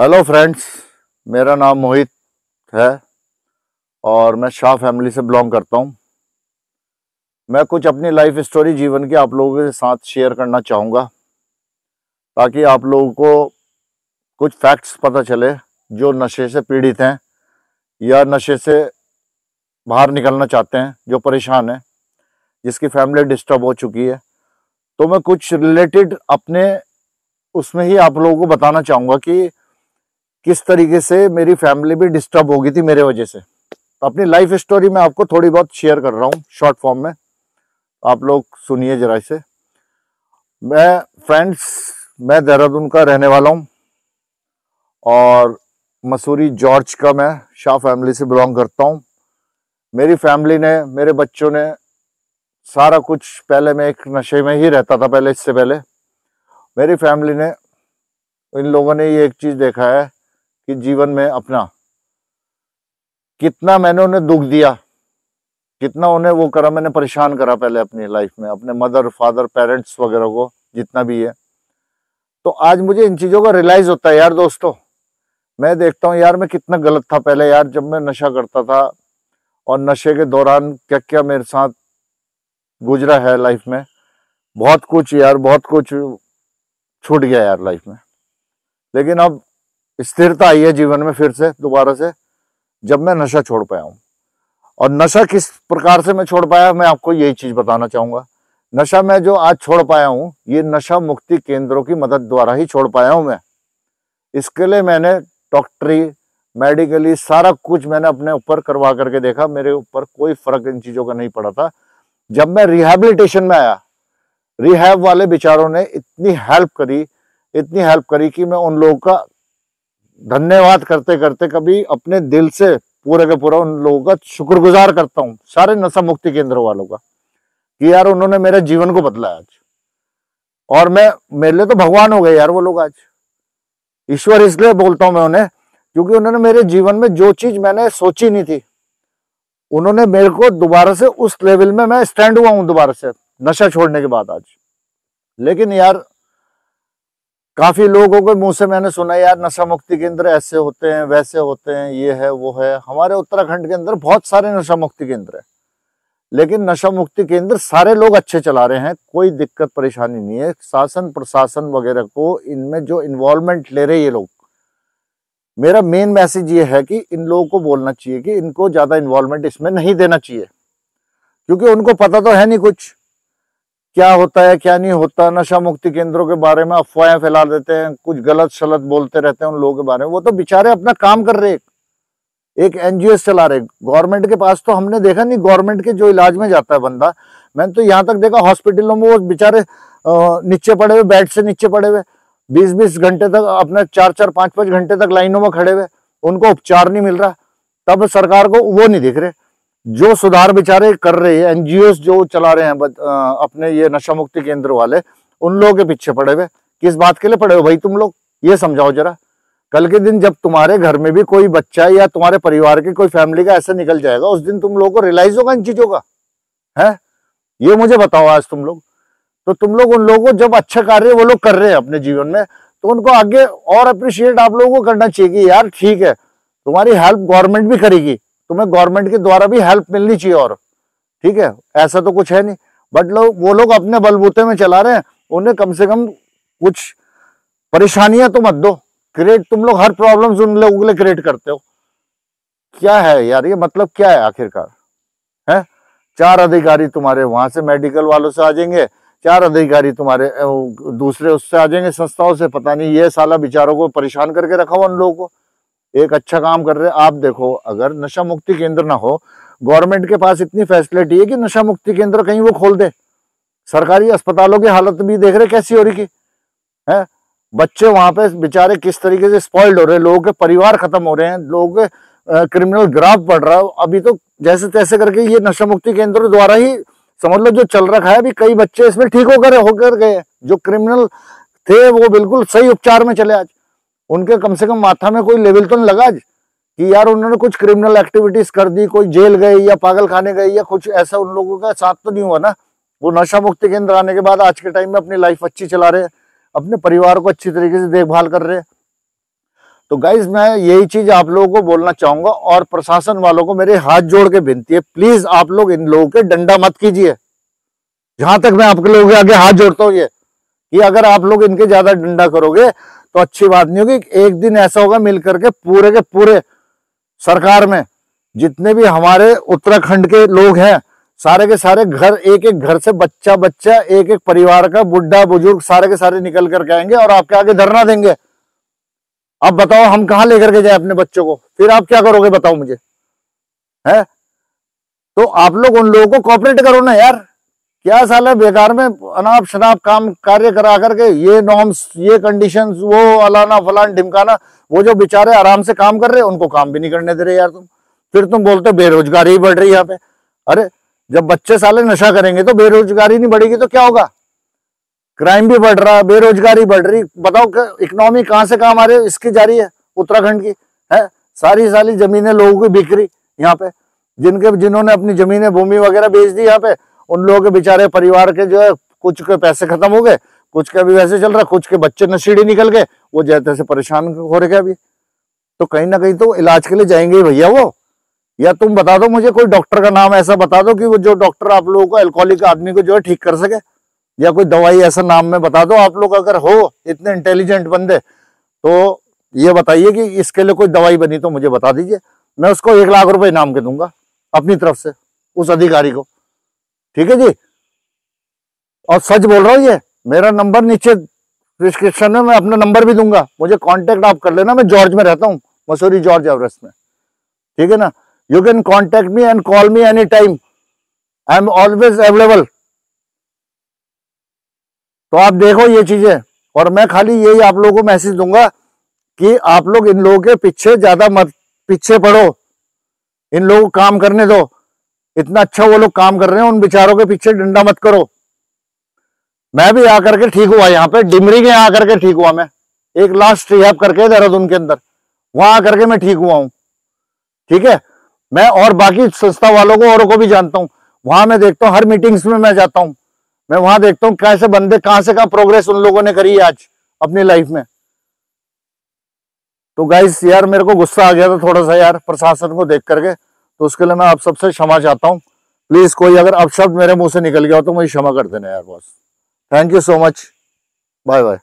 Hello friends मेरा नाम मोहित है और मैं शाह फैमिली से बिलोंग करता हूँ। मैं कुछ अपनी लाइफ स्टोरी जीवन की आप लोगों के साथ शेयर करना चाहूँगा ताकि आप लोगों को कुछ फैक्ट्स पता चले जो नशे से पीड़ित हैं या नशे से बाहर निकलना चाहते हैं, जो परेशान हैं, जिसकी फैमिली डिस्टर्ब हो चुकी है। तो मैं कुछ रिलेटेड अपने उसमें ही आप लोगों को बताना चाहूँगा कि किस तरीके से मेरी फैमिली भी डिस्टर्ब हो गई थी मेरे वजह से। तो अपनी लाइफ स्टोरी में आपको थोड़ी बहुत शेयर कर रहा हूँ शॉर्ट फॉर्म में। आप लोग सुनिए जरा इसे। मैं फ्रेंड्स मैं देहरादून का रहने वाला हूँ और मसूरी जॉर्ज का मैं शाह फैमिली से बिलोंग करता हूँ। मेरी फैमिली ने, मेरे बच्चों ने सारा कुछ पहले मैं एक नशे में ही रहता था पहले, इससे पहले। मेरी फैमिली ने, इन लोगों ने ये एक चीज़ देखा है कि जीवन में अपना। कितना मैंने उन्हें दुख दिया, कितना उन्हें वो करा, मैंने परेशान करा पहले अपनी लाइफ में, अपने मदर फादर पेरेंट्स वगैरह को, जितना भी है। तो आज मुझे इन चीज़ों का रियलाइज़ होता है, यार दोस्तों, मैं देखता हूँ, यार मैं कितना गलत था पहले, यार जब मैं नशा करता था और नशे के दौरान क्या क्या मेरे साथ गुजरा है लाइफ में, बहुत कुछ यार, बहुत कुछ छूट गया यार लाइफ में। लेकिन अब स्थिरता आई है जीवन में फिर से, दोबारा से, जब मैं नशा छोड़ पाया हूँ। और नशा किस प्रकार से मैं छोड़ पाया, मैं आपको यही चीज़ बताना चाहूँगा। नशा मैं जो आज छोड़ पाया हूँ, ये नशा मुक्ति केंद्रों की मदद द्वारा ही छोड़ पाया हूँ मैं। इसके लिए मैंने डॉक्टरी, मेडिकली सारा कुछ मैंने अपने ऊपर करवा करके देखा, मेरे ऊपर कोई फ़र्क इन चीज़ों का नहीं पड़ा था। जब मैं रिहेबिलिटेशन में आया रिहैब वाले बेचारों ने इतनी हेल्प करी, इतनी हेल्प करी कि मैं उन लोगों का धन्यवाद करते करते कभी अपने दिल से पूरे के पूरा उन लोगों का शुक्रगुजार करता हूँ, सारे नशा मुक्ति केंद्र वालों का, कि यार उन्होंने मेरे जीवन को बदला आज। और मैं, मेरे लिए तो भगवान हो गए यार वो लोग आज। ईश्वर इसलिए बोलता हूँ मैं उन्हें, क्योंकि उन्होंने मेरे जीवन में जो चीज़ मैंने सोची नहीं थी, उन्होंने मेरे को दोबारा से उस लेवल में मैं स्टैंड हुआ हूँ दोबारा से, नशा छोड़ने के बाद आज। लेकिन यार काफ़ी लोगों के मुँह से मैंने सुना यार, नशा मुक्ति केंद्र ऐसे होते हैं, वैसे होते हैं, ये है, वो है। हमारे उत्तराखंड के अंदर बहुत सारे नशा मुक्ति केंद्र है। लेकिन नशा मुक्ति केंद्र सारे लोग अच्छे चला रहे हैं, कोई दिक्कत, परेशानी नहीं है। शासन, प्रशासन वगैरह को इनमें जो इन्वॉल्वमेंट ले रहे ये लोग, मेरा मेन मैसेज ये है कि इन लोगों को बोलना चाहिए कि इनको ज़्यादा इन्वॉल्वमेंट इसमें नहीं देना चाहिए। क्योंकि उनको पता तो है नहीं कुछ। क्या होता है, क्या नहीं होता, नशा मुक्ति केंद्रों के बारे में अफवाहें फैला देते हैं, कुछ गलत शलत बोलते रहते हैं उन लोगों के बारे में। वो तो बेचारे अपना काम कर रहे एक एनजीओ चला रहे गवर्नमेंट के पास तो हमने देखा नहीं, गवर्नमेंट के जो इलाज में जाता है बंदा। मैंने तो यहाँ तक देखा हॉस्पिटलों में वो बेचारे नीचे पड़े हुए, बेड से नीचे पड़े हुए बीस बीस घंटे तक अपने चार चार पाँच पाँच घंटे तक लाइनों में खड़े हुए। उनको उपचार नहीं मिल रहा। तब सरकार को वो नहीं दिख रहे। जो सुधार बेचारे कर रहे हैं एनजीओ जो चला रहे हैं आ, अपने ये नशा मुक्ति केंद्र वाले उन लोगों के पीछे पड़े हुए। किस बात के लिए पड़े हो भाई तुम लोग? ये समझाओ जरा। कल के दिन जब तुम्हारे घर में भी कोई बच्चा या तुम्हारे परिवार की कोई फैमिली का ऐसा निकल जाएगा उस दिन तुम लोगों को रियलाइज़ होगा इन चीज़ों का। है? ये मुझे बताओ आज तुम लोग। तो तुम लोग उन लोगों को जब अच्छा कार्य वो लोग कर रहे हैं अपने जीवन में तो उनको आगे और अप्रिशिएट आप लोगों को करना चाहिए यार ठीक है तुम्हारी हेल्प गवर्नमेंट भी करेगी। तुम्हें गवर्नमेंट के द्वारा भी हेल्प मिलनी चाहिए और। ठीक है? ऐसा तो कुछ है नहीं। बट लोग वो लोग अपने बलबूते में चला रहे हैं। उन्हें कम से कम कुछ परेशानियाँ तो मत दो। क्रिएट तुम लोग हर प्रॉब्लम उन लोगों के लिए क्रिएट करते हो। क्या है यार? ये मतलब क्या है आखिरकार? है? चार अधिकारी तुम्हारे वहाँ से मेडिकल वालों से आ जाएँगे। चार अधिकारी तुम्हारे दूसरे उससे आ जाएँगे संस्थाओं से। पता नहीं, ये साला बिचारों को परेशान करके रखा हुआ उन लोगों को। एक अच्छा काम कर रहे आप देखो, अगर नशा मुक्ति केंद्र ना हो, गवर्नमेंट के पास इतनी फैसिलिटी है कि नशा मुक्ति केंद्र कहीं वो खोल दे। सरकारी अस्पतालों की हालत भी देख रहे कैसी हो रही की, है? बच्चे वहाँ पे बेचारे किस तरीके से स्पॉइल्ड हो रहे हैं, लोगों के परिवार खत्म हो रहे हैं, लोगों के क्रिमिनल ग्राफ बढ़ रहा है। अभी तो जैसे तैसे करके ये नशा मुक्ति केंद्र द्वारा ही समझ लो जो चल रखा है, अभी कई बच्चे इसमें ठीक होकर होकर गए जो क्रिमिनल थे, वो बिल्कुल सही उपचार में चले आज। उनके कम से कम माथा में कोई लेवल तो नहीं लगा कि यार उन्होंने कुछ क्रिमिनल एक्टिविटीज़ कर दी, कोई जेल गए या पागल खाने गए या कुछ ऐसा उन लोगों का साथ तो नहीं हुआ ना? वो नशा मुक्ति केंद्र आने के बाद आज के टाइम में अपनी लाइफ अच्छी चला रहे अपने परिवार को अच्छी तरीके से देखभाल कर रहे तो गाइज़ मैं यही चीज़ आप लोगों को बोलना चाहूँगा और प्रशासन वालों को मेरे हाथ जोड़ के विनती है प्लीज़ आप लोग इन लोगों के डंडा मत कीजिए। जहाँ तक मैं आपके लोगों के आगे हाथ जोड़ता हूँ ये, कि अगर आप लोग इनके ज़्यादा डंडा करोगे तो अच्छी बात नहीं होगी एक दिन ऐसा होगा मिल करके पूरे के पूरे सरकार में जितने भी हमारे उत्तराखंड के लोग हैं, सारे के सारे घर, एक एक घर से बच्चा बच्चा, एक एक परिवार का बुढ़ा बुज़ुर्ग सारे के सारे निकल करके आएँगे और आपके आगे धरना देंगे। अब बताओ हम कहाँ लेकर के जाए अपने बच्चों को? फिर आप क्या करोगे बताओ मुझे? है? तो आप लोग उन लोगों को कॉपरेट करो ना यार। क्या साल है? बेकार में अनाप शनाप काम कार्य करा करके ये नॉर्म्स ये कंडीशंस वो अलाना फलान ढिमकाना, वो जो बेचारे आराम से काम कर रहे उनको काम भी नहीं करने दे रहे यार तुम। फिर तुम बोलते बेरोजगारी ही बढ़ रही है यहाँ पे। अरे, जब बच्चे साले नशा करेंगे तो बेरोजगारी नहीं बढ़ेगी तो क्या होगा? क्राइम भी बढ़ रहा है बेरोजगारी बढ़ रही। बताओ इकोनॉमी कहाँ से काम आ रही है? इसकी जारी है, उत्तराखंड की, है? सारी सारी जमीनें लोगों की बिक्री यहाँ पे। जिनके, जिन्होंने अपनी जमीनें, भूमि वगैरह बेच दी यहाँ पे उन लोगों के बेचारे परिवार के जो है, कुछ के पैसे खत्म हो गए, कुछ के अभी वैसे चल रहा, कुछ के बच्चे नशीड़ी निकल गए, वो जैसे से परेशान हो रहे अभी। तो कहीं ना कहीं तो इलाज के लिए जाएँगे भैया वो। या तुम बता दो मुझे, कोई डॉक्टर का नाम ऐसा बता दो कि वो जो डॉक्टर आप लोगों को एल्कोहलिक आदमी को जो है ठीक कर सके। या कोई दवाई ऐसा नाम में बता दो आप लोग अगर हो, इतने इंटेलिजेंट बंदे। तो ये बताइए कि इसके लिए कोई दवाई बनी तो मुझे बता दीजिए। मैं उसको एक लाख रुपए इनाम के दूँगा, अपनी तरफ़ से, उस अधिकारी को। ठीक है जी? और सच बोल रहा हूँ ये, मेरा नंबर नीचे डिस्क्रिप्शन में मैं अपना नंबर भी दूँगा। मुझे कांटेक्ट आप कर लेना, मैं जॉर्ज में रहता हूँ मसूरी जॉर्ज एवरेस्ट में। ठीक है ना? You can contact me and call me any time I am always available तो आप देखो ये चीज़ें, और मैं खाली यही आप लोगों को मैसेज दूँगा कि आप लोग इन लोगों के पीछे ज़्यादा मत, पीछे पड़ो। इन लोगों को काम करने दो। इतना अच्छा वो लोग काम कर रहे हैं, उन बेचारों के पीछे डंडा मत करो। मैं भी आकर के ठीक हुआ यहाँ पे, डिमरी के आकर के ठीक हुआ मैं। एक लास्ट रिहैब करके देहरादून के अंदर, वहाँ आकर के मैं ठीक हुआ हूँ। ठीक है? मैं और बाकी संस्था वालों को, औरों को भी जानता हूँ। वहाँ मैं देखता हूँ, हर मीटिंग्स में मैं जाता हूँ। मैं वहाँ देखता हूँ, कैसे बंदे, कहाँ से कहा प्रोग्रेस उन लोगों ने करी आज अपनी लाइफ में। तो गाइस यार मेरे को गुस्सा आ गया था थोड़ा सा यार, प्रशासन को देख करके। तो उसके लिए मैं आप सबसे क्षमा चाहता हूँ। प्लीज़ कोई अगर अपशब्द मेरे मुँह से निकल गया हो तो मुझे क्षमा कर देना यार boss thank you so much bye bye